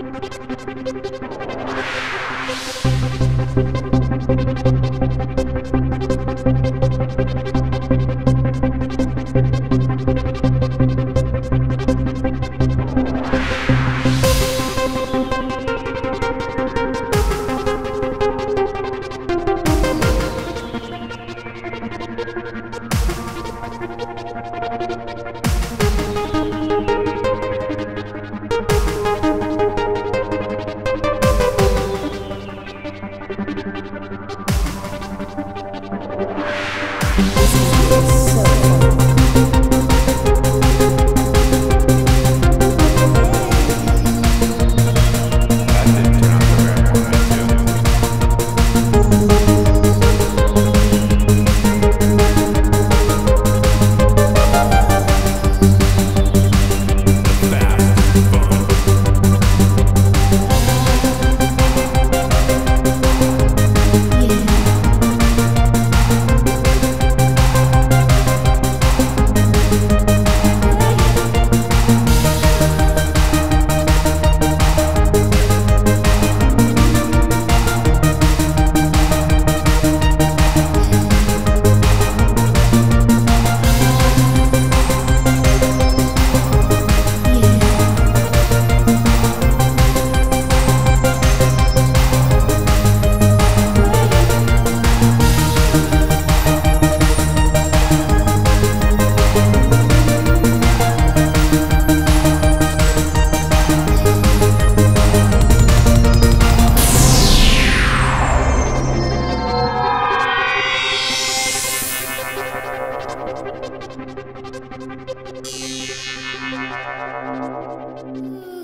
Thank you. Ooh.